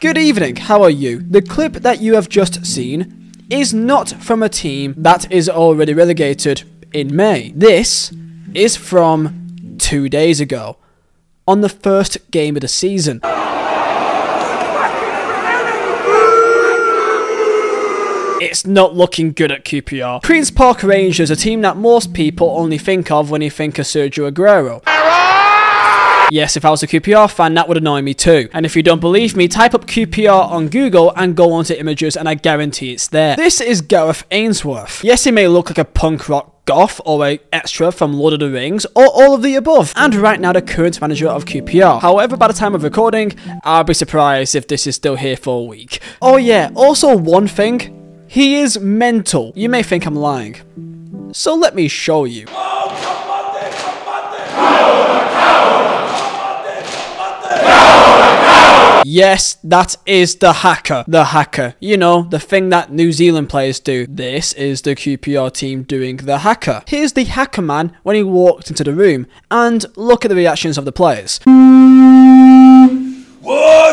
Good evening, how are you? The clip that you have just seen is not from a team that is already relegated in May. This is from two days ago, on the first game of the season. It's not looking good at QPR. Queen's Park Rangers, a team that most people only think of when you think of Sergio Aguero. Yes, if I was a QPR fan, that would annoy me too. And if you don't believe me, type up QPR on Google and go onto images and I guarantee it's there. This is Gareth Ainsworth. Yes, he may look like a punk rock goth or a extra from Lord of the Rings or all of the above and right now the current manager of QPR. However, by the time of recording, I'll be surprised if this is still here for a week. Oh yeah, also one thing, he is mental. You may think I'm lying. So let me show you. Yes, that is the haka. The haka. You know, the thing that New Zealand players do. This is the QPR team doing the haka. Here's the haka man when he walked into the room, and look at the reactions of the players. 와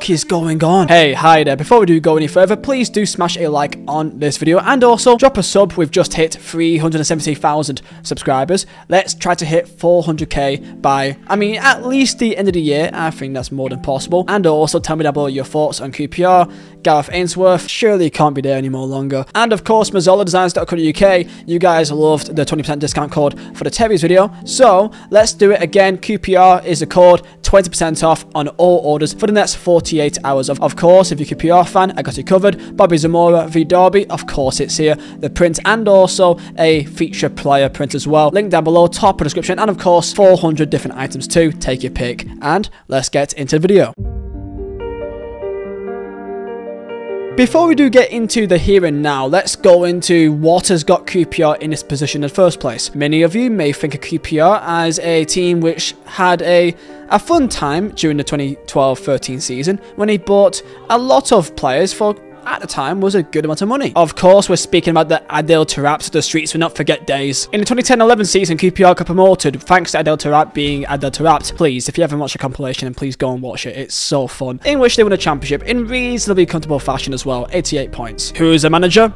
fuck is going on? Hey, hi there. Before we do go any further, please do smash a like on this video and also drop a sub. We've just hit 370,000 subscribers. Let's try to hit 400k by, I mean, at least the end of the year. I think that's more than possible. And also tell me down below your thoughts on QPR, Gareth Ainsworth. Surely can't be there anymore longer. And of course, MezzalaDesigns.co.uk. You guys loved the 20% discount code for the Terry's video. So let's do it again. QPR is the code, 20% off on all orders for the next 48 hours. Of, of course, if you're a QPR fan, I got you covered. Bobby Zamora v Derby, of course it's here. The print and also a feature player print as well. Link down below, top of the description, and of course 400 different items too. Take your pick. And let's get into the video. Before we do get into the here and now, let's go into what has got QPR in this position in the first place. Many of you may think of QPR as a team which had a, a fun time during the 2012-13 season when he bought a lot of players for at the time was a good amount of money. Of course, we're speaking about the Adel Taarabt, the streets will not forget days. In the 2010-11 season, QPR got promoted thanks to Adel Taarabt being Adel Taarabt. Please, if you haven't watched the compilation, then please go and watch it. It's so fun. In which they won a championship in reasonably comfortable fashion as well, 88 points. Who is the manager?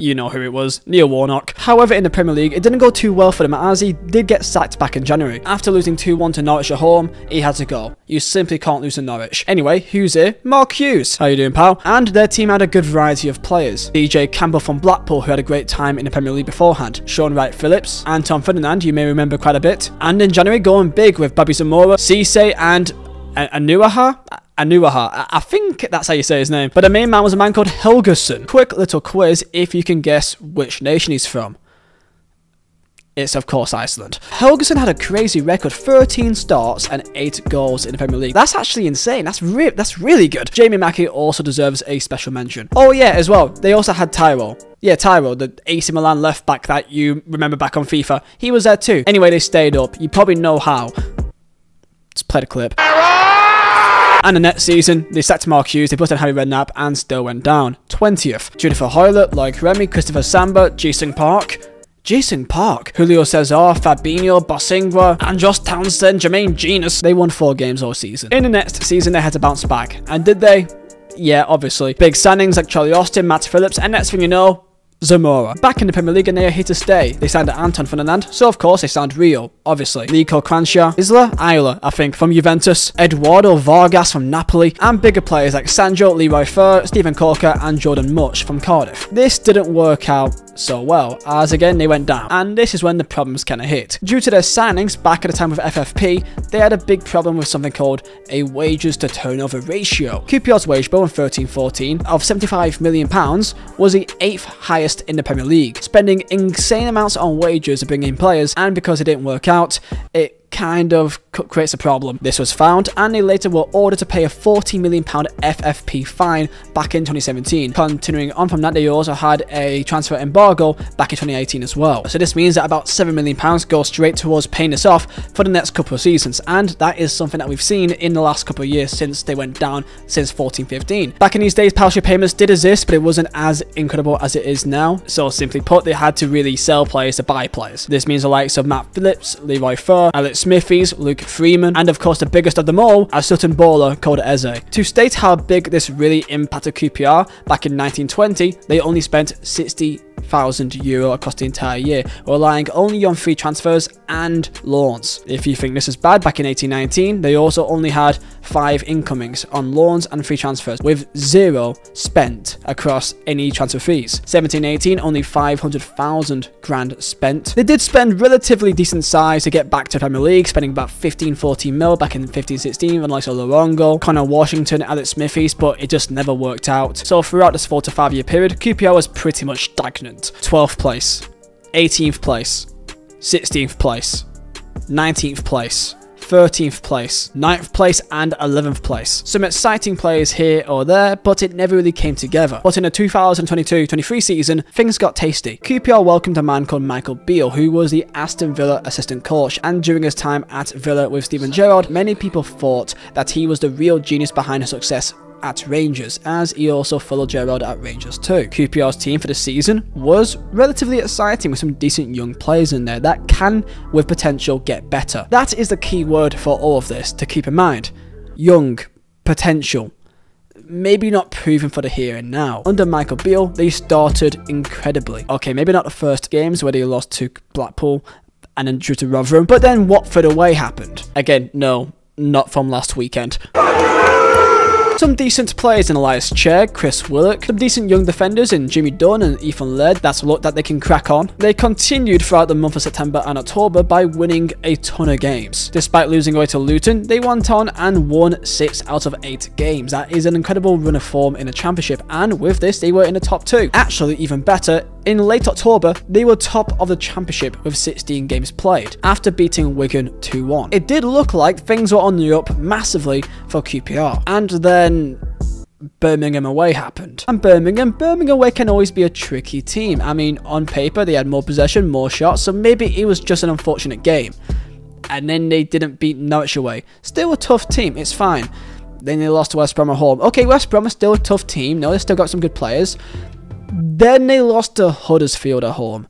You know who it was, Neil Warnock. However, in the Premier League, it didn't go too well for him as he did get sacked back in January. After losing 2-1 to Norwich at home, he had to go. You simply can't lose to Norwich. Anyway, who's here? Mark Hughes. How you doing, pal? And their team had a good variety of players. DJ Campbell from Blackpool, who had a great time in the Premier League beforehand. Shaun Wright-Phillips, and Anton Ferdinand, you may remember quite a bit. And in January, going big with Bobby Zamora, Cisse, and Onuoha? Onuoha. I think that's how you say his name. But the main man was a man called Helguson. Quick little quiz if you can guess which nation he's from. It's of course Iceland. Helguson had a crazy record, 13 starts and 8 goals in the Premier League. That's actually insane. That's re that's really good. Jamie Mackie also deserves a special mention. Oh yeah, as well, they also had Tyrell. Yeah, Tyrell, the AC Milan left back that you remember back on FIFA. He was there too. Anyway, they stayed up. You probably know how. Let's play the clip. And the next season, they sacked Mark Hughes, they put in Harry Redknapp and still went down. 20th. Junior Hoilett, Loic Remy, Christopher Samba, Ji-sung Park. Ji-sung Park, Julio Cesar, Fabinho, Bosingwa, Andros Townsend, Jermaine Jenas. They won four games all season. In the next season, they had to bounce back. And did they? Yeah, obviously. Big signings like Charlie Austin, Matt Phillips, and next thing you know, Zamora. Back in the Premier League and they are here to stay. They signed Anton Ferdinand, so of course they signed Rio, obviously. Nico Kranjcar, Isla, Isla, I think, from Juventus, Eduardo Vargas from Napoli, and bigger players like Sandro, Leroy Fer, Steven Caulker, and Jordon Mutch from Cardiff. This didn't work out so well, as again they went down, and this is when the problems kinda hit. Due to their signings back at the time of FFP, they had a big problem with something called a wages to turnover ratio. QPR's wage bill in 13-14 of £75 million was the 8th highest in the Premier League, spending insane amounts on wages to bring in players, and because it didn't work out, it kind of creates a problem. This was found and they later were ordered to pay a £40 million FFP fine back in 2017. Continuing on from that, they also had a transfer embargo back in 2018 as well. So this means that about £7 million go straight towards paying this off for the next couple of seasons, and that is something that we've seen in the last couple of years since they went down since 14-15. Back in these days, power payments did exist, but it wasn't as incredible as it is now. So simply put, they had to really sell players to buy players. This means the likes of Matt Phillips, Leroy Fer, Alex Smithies, Luke Freeman, and of course the biggest of them all, a Sutton baller called Eze. To state how big this really impacted QPR, back in 1920, they only spent 60 thousand euro across the entire year, relying only on free transfers and loans. If you think this is bad, back in 1819, they also only had five incomings on loans and free transfers, with zero spent across any transfer fees. 1718, only 500,000 grand spent. They did spend relatively decent size to get back to Premier League, spending about 15, 14 mil back in 15-16 on like Luongo, Conor Washington, Alex Smithies, but it just never worked out. So throughout this four to five year period, QPR was pretty much stagnant. 12th place, 18th place, 16th place, 19th place, 13th place, 9th place and 11th place. Some exciting players here or there, but it never really came together. But in the 2022-23 season, things got tasty. QPR welcomed a man called Michael Beale, who was the Aston Villa assistant coach, and during his time at Villa with Steven Gerrard, many people thought that he was the real genius behind his success at Rangers, as he also followed Gerrard at Rangers too. QPR's team for the season was relatively exciting with some decent young players in there that can, with potential, get better. That is the key word for all of this to keep in mind. Young, potential, maybe not proven for the here and now. Under Michael Beale, they started incredibly. Okay, maybe not the first games where they lost to Blackpool and then drew to Rotherham, but then Watford away happened. Again, no, not from last weekend. Some decent players in Ilias Chair, Chris Willock, some decent young defenders in Jimmy Dunne and Ethan Laird that's looked that they can crack on. They continued throughout the month of September and October by winning a ton of games. Despite losing away to Luton, they went on and won 6 out of 8 games. That is an incredible run of form in the championship and with this they were in the top 2. Actually even better, in late October, they were top of the championship with 16 games played, after beating Wigan 2-1. It did look like things were on the up massively for QPR, and then Birmingham away happened. And Birmingham, Birmingham away can always be a tricky team. I mean, on paper, they had more possession, more shots, so maybe it was just an unfortunate game. And then they didn't beat Norwich away. Still a tough team, it's fine. Then they lost to West Brom at home. Okay, West Brom is still a tough team. No, they still got some good players. Then they lost to Huddersfield at home.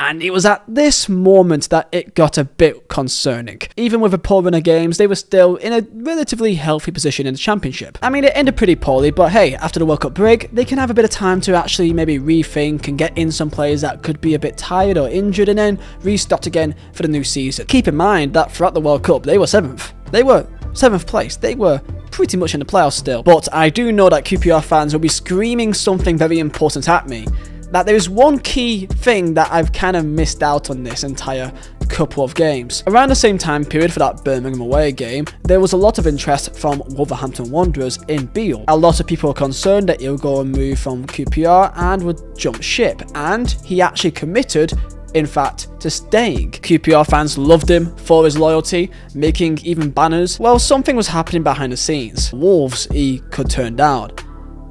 And it was at this moment that it got a bit concerning. Even with a poor run of games, they were still in a relatively healthy position in the championship. I mean, it ended pretty poorly, but hey, after the World Cup break, they can have a bit of time to actually maybe rethink and get in some players that could be a bit tired or injured and then restart again for the new season. Keep in mind that throughout the World Cup, they were 7th. They were 7th place. They were pretty much in the playoffs still. But I do know that QPR fans will be screaming something very important at me. That there is one key thing that I've kind of missed out on this entire couple of games. Around the same time period for that Birmingham away game, there was a lot of interest from Wolverhampton Wanderers in Beale. A lot of people were concerned that he'll go and move from QPR and would jump ship, and he actually committed in fact, to staying. QPR fans loved him for his loyalty, making even banners. Well, something was happening behind the scenes. Wolves he could turn down.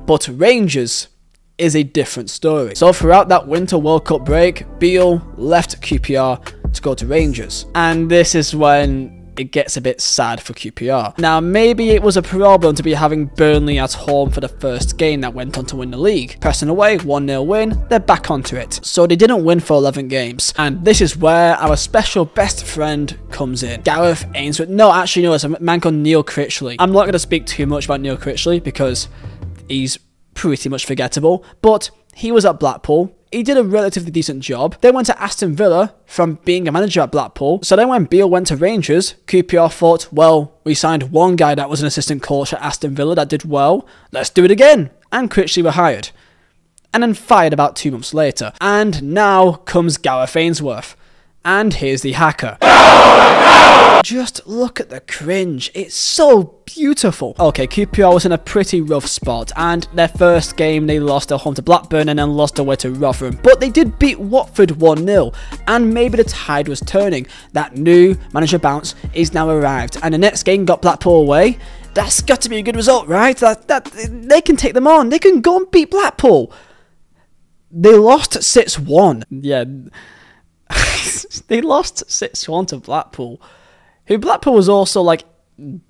But Rangers is a different story. So throughout that Winter World Cup break, Beale left QPR to go to Rangers. And this is when it gets a bit sad for QPR. Now, maybe it was a problem to be having Burnley at home for the first game that went on to win the league. Preston away, 1-0 win, they're back onto it. So they didn't win for 11 games. And this is where our special best friend comes in. Gareth Ainsworth. No, actually, no, it's a man called Neil Critchley. I'm not going to speak too much about Neil Critchley because he's pretty much forgettable. But he was at Blackpool he did a relatively decent job. Then went to Aston Villa from being a manager at Blackpool. So then when Beale went to Rangers, QPR thought, well, we signed one guy that was an assistant coach at Aston Villa that did well. Let's do it again. And Critchley were hired. And then fired about two months later. And now comes Gareth Ainsworth. And here's the haka. Just look at the cringe. It's so beautiful. Okay, QPR was in a pretty rough spot, and their first game they lost at home to Blackburn and then lost away to Rotherham. But they did beat Watford 1-0, and maybe the tide was turning. That new manager bounce is now arrived, and the next game got Blackpool away. That's got to be a good result, right? That, that They can take them on. They can go and beat Blackpool. They lost 6-1. Yeah. they lost 6-1 to Blackpool who Blackpool was also like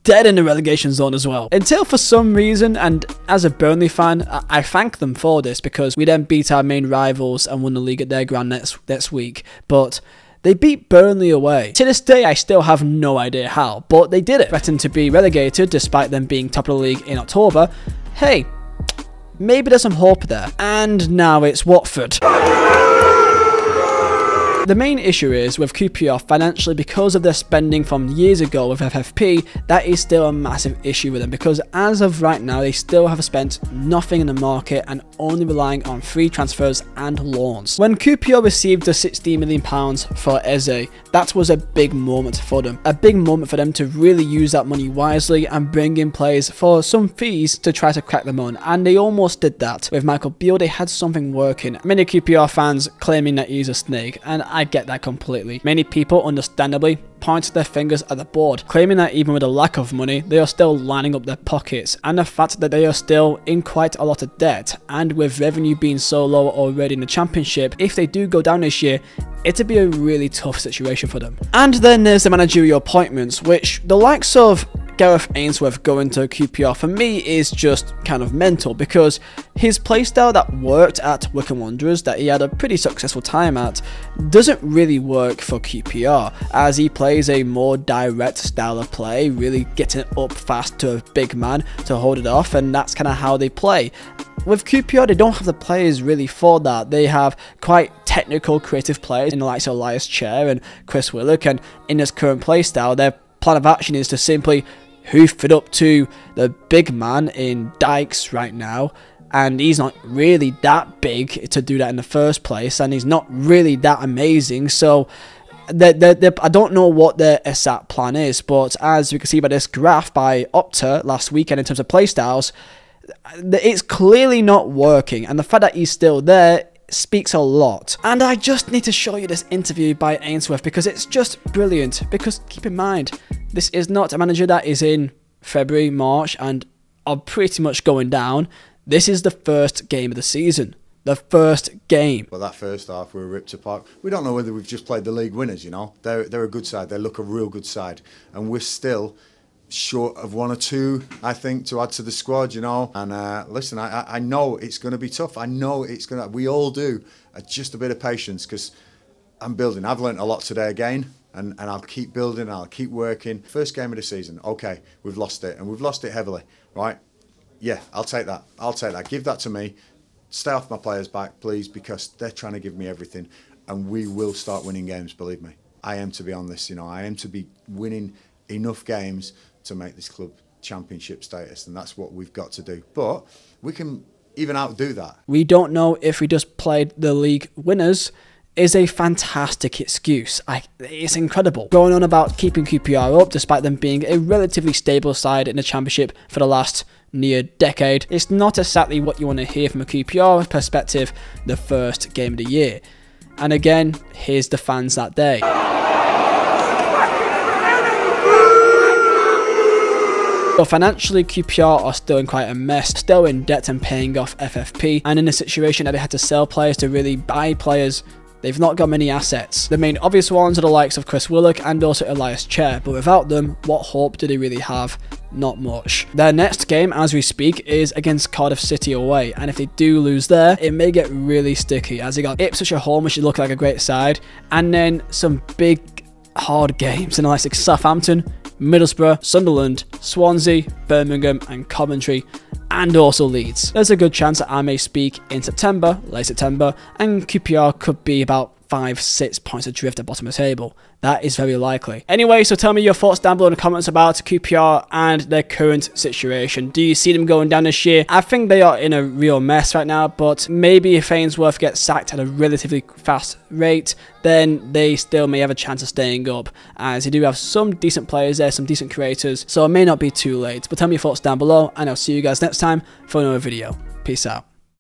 dead in the relegation zone as well. Until for some reason, and as a Burnley fan, I, I thank them for this because we then beat our main rivals and won the league at their ground next, next week. But they beat Burnley away. To this day, I still have no idea how, but they did it. Threatened to be relegated despite them being top of the league in October. Hey, maybe there's some hope there. And now it's Watford. The main issue is with QPR financially because of their spending from years ago with FFP, that is still a massive issue with them because as of right now they still have spent nothing in the market and only relying on free transfers and loans. When QPR received the £16 million for Eze, that was a big moment for them. A big moment for them to really use that money wisely and bring in players for some fees to try to crack them on and they almost did that. With Michael Beale they had something working. Many QPR fans claiming that he's a snake and I get that completely. Many people, understandably, point their fingers at the board, claiming that even with a lack of money, they are still lining up their pockets, and the fact that they are still in quite a lot of debt, and with revenue being so low already in the championship, if they do go down this year, it'd be a really tough situation for them. And then there's the managerial appointments, which the likes of Gareth Ainsworth going to QPR for me is just kind of mental because his playstyle that worked at Wycombe Wanderers, that he had a pretty successful time at, doesn't really work for QPR as he plays a more direct style of play, really getting up fast to a big man to hold it off, and that's kind of how they play. With QPR, they don't have the players really for that. They have quite technical, creative players in the likes of Ilias Chair and Chris Willock, and in his current playstyle, their plan of action is to simply hoof it up to the big man in Dykes right now. And he's not really that big to do that in the first place, and he's not really that amazing. So, the, the, the, I don't know what the exact plan is, but as we can see by this graph by Opta last weekend in terms of playstyles, it's clearly not working. And the fact that he's still there speaks a lot. And I just need to show you this interview by Ainsworth because it's just brilliant. Because keep in mind, this is not a manager that is in February, March, and are pretty much going down. This is the first game of the season. The first game. Well, that first half we were ripped apart. We don't know whether we've just played the league winners. You know, they're they're a good side. They look a real good side, and we're still short of one or two, I think, to add to the squad, you know. And uh, listen, I, I know it's going to be tough. I know it's going to, we all do. Uh, just a bit of patience because I'm building. I've learnt a lot today again and, and I'll keep building, I'll keep working. First game of the season, okay, we've lost it, and we've lost it heavily, right? Yeah, I'll take that. I'll take that. Give that to me. Stay off my players' back, please, because they're trying to give me everything, and we will start winning games, believe me. I am to be on this, you know, I am to be winning enough games to make this club championship status, and that's what we've got to do. But we can even outdo that. We don't know if we just played the league winners is a fantastic excuse. I, it's incredible. Going on about keeping QPR up despite them being a relatively stable side in the championship for the last near decade. It's not exactly what you want to hear from a QPR perspective the first game of the year. And again, here's the fans that day. But financially, QPR are still in quite a mess, still in debt and paying off FFP, and in a situation that they had to sell players to really buy players They've not got many assets. The main obvious ones are the likes of Chris Willock and also Ilias Chair, but without them, what hope do they really have? Not much. Their next game, as we speak, is against Cardiff City away, and if they do lose there, it may get really sticky, as they got Ipswich at home, which look like a great side, and then some big hard games likes of Southampton, Middlesbrough, Sunderland, Swansea, Birmingham, and Coventry, and also Leeds. There's a good chance that I may speak in September, late September, and QPR could be about five, six points adrift at the bottom of the table. That is very likely. Anyway, so tell me your thoughts down below in the comments about QPR and their current situation. Do you see them going down this year? I think they are in a real mess right now, but maybe if Ainsworth gets sacked at a relatively fast rate, then they still may have a chance of staying up, as they do have some decent players there, some decent creators, so it may not be too late. But tell me your thoughts down below, and I'll see you guys next time for another video. Peace out.